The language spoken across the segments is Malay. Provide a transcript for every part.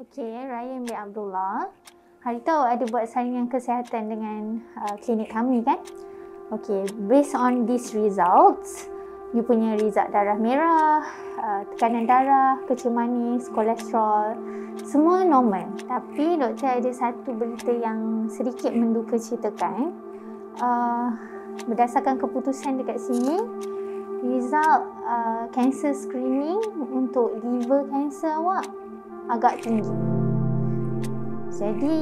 Okey, Ryan bin Abdullah. Hari tu ada buat saringan kesihatan dengan uh, klinik kami kan? Okey, based on these results, you punya result darah merah, uh, tekanan darah, kecil manis, kolesterol, semua normal. Tapi doktor ada satu berita yang sedikit menduka citakan. Uh, berdasarkan keputusan dekat sini, result uh, cancer screening untuk liver cancer awak agak tinggi. Jadi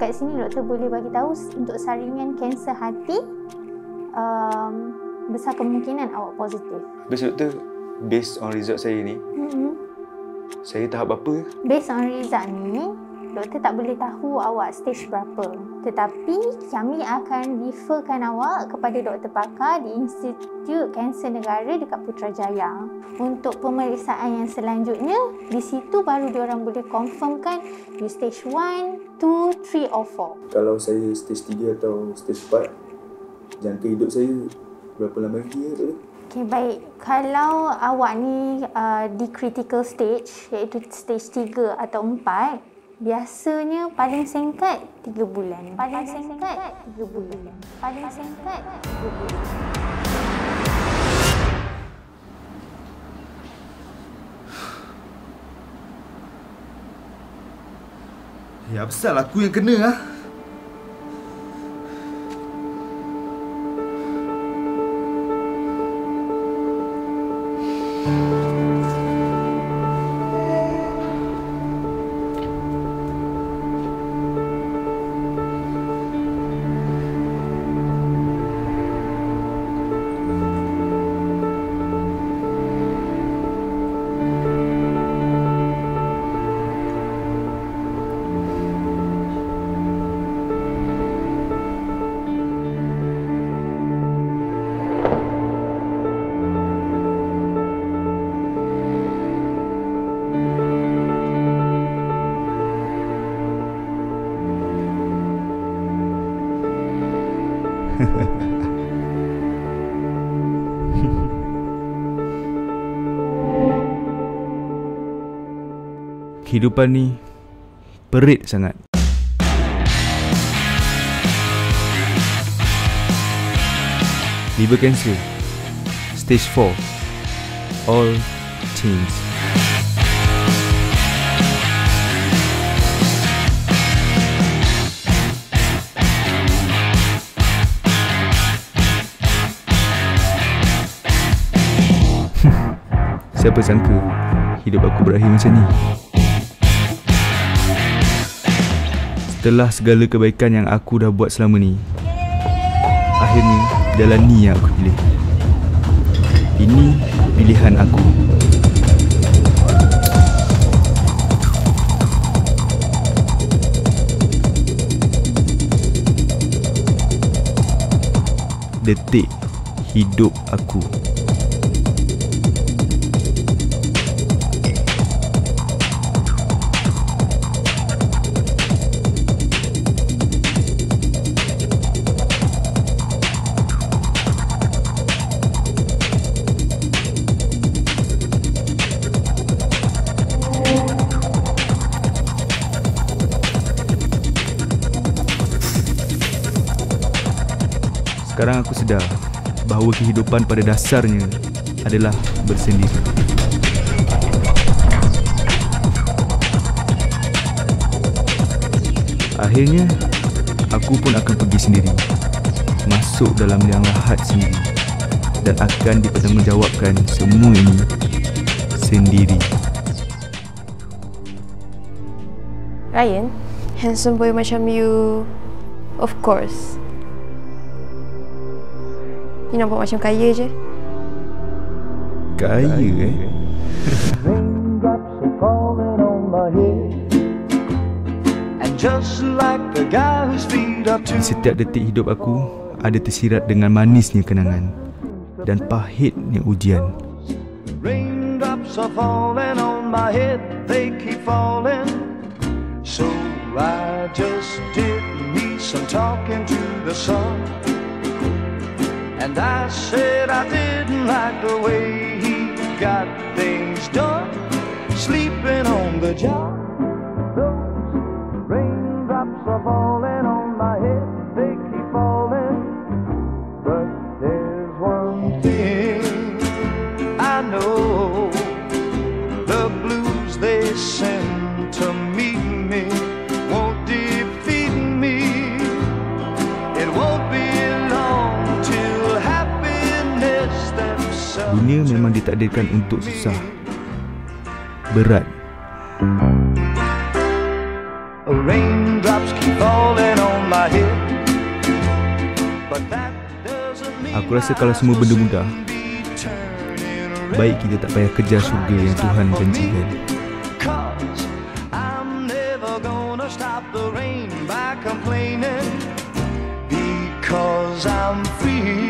kat sini doktor boleh bagi tahu untuk saringan kanser hati um, besar kemungkinan awak positif. Best doktor, based on result saya ni, mm-hmm. saya tahap apa? Based on result ni, doktor tak boleh tahu awak stage berapa. Tetapi kami akan referkan awak kepada doktor pakar di Institut Kanser Negara dekat Putrajaya. Untuk pemeriksaan yang selanjutnya, di situ baru diorang boleh confirmkan you stage 1, 2, 3 or 4. Kalau saya stage 3 atau stage 4, jangka hidup saya berapa lama lagi ya? Okay, baik. Kalau awak ni uh, di critical stage, iaitu stage 3 atau 4, biasanya paling singkat 3 bulan. Paling, paling singkat 3 bulan. Paling singkat 3 bulan. Ya, besar aku yang kena ah. Kehidupan ni perit sangat. Liver cancer. Stage 4. All teens. Siapa sangka hidup aku berakhir macam ni. Setelah segala kebaikan yang aku dah buat selama ni, akhirnya jalan ni yang aku pilih. Ini pilihan aku. Detik hidup aku. Sekarang aku sedar bahawa kehidupan pada dasarnya adalah bersendiri. Akhirnya, aku pun akan pergi sendiri. Masuk dalam liang lahat sendiri. Dan akan dipertanggungjawabkan semua ini sendiri. Ryan, handsome boy macam you, of course. You nampak macam kaya je. Kaya eh? Di setiap detik hidup aku ada tersirat dengan manisnya kenangan dan pahitnya ujian. Raindrops are falling on my head, they keep falling. So I just did me some talking to the sun. And I said I didn't like the way he got things done, sleeping on the job. Ditakdirkan untuk susah. Berat. Aku rasa kalau semua benda mudah, baik kita tak payah kejar syurga yang Tuhan janjikan. Cause I'm never gonna stop the rain by complaining because I'm free.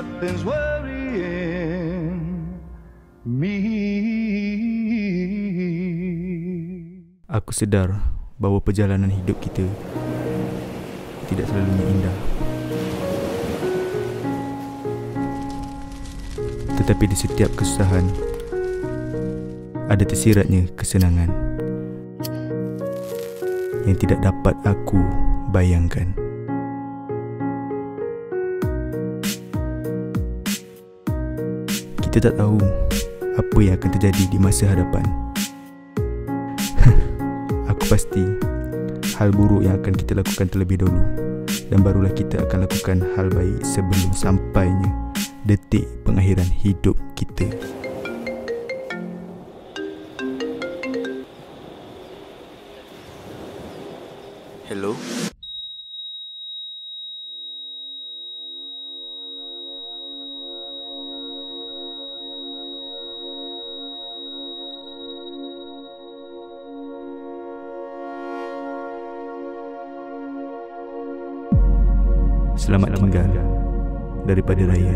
nothing's worrying me. Aku sedar bahawa perjalanan hidup kita tidak selalunya indah. Tetapi di setiap kesusahan ada tersiratnya kesenangan yang tidak dapat aku bayangkan. Kita tak tahu apa yang akan terjadi di masa hadapan. Aku pasti hal buruk yang akan kita lakukan terlebih dahulu dan barulah kita akan lakukan hal baik sebelum sampainya detik pengakhiran hidup kita. Hello? Selamat tinggal daripada raya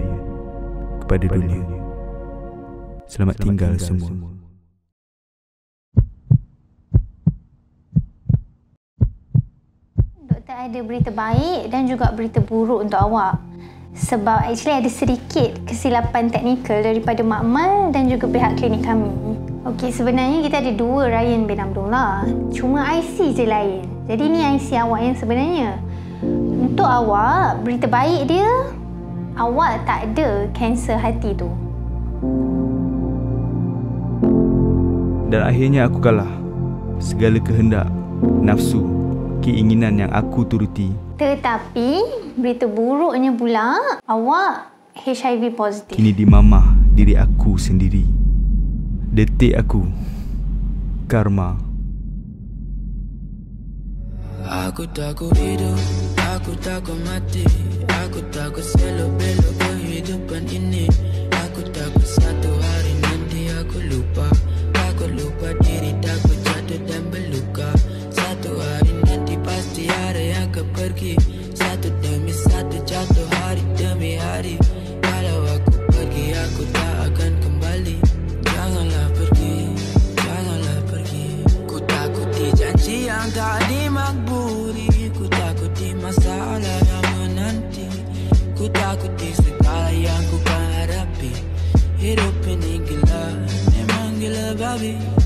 kepada dunia. Selamat tinggal semua. Doktor ada berita baik dan juga berita buruk untuk awak. Sebab actually ada sedikit kesilapan teknikal daripada Makmal dan juga pihak klinik kami. Okey, sebenarnya kita ada dua Ryan bin Abdullah. Cuma IC je lain. Jadi ni IC awak yang sebenarnya. Untuk awak, berita baik dia, awak tak ada kanser hati tu. Dan akhirnya aku kalah. Segala kehendak, nafsu, keinginan yang aku turuti Tetapi, berita buruknya pula, awak HIV positif. kini dimamah diri aku sendiri. Detik aku. Karma. Aku takut hidup, aku takut mati Aku takut selo belok kehidupan ini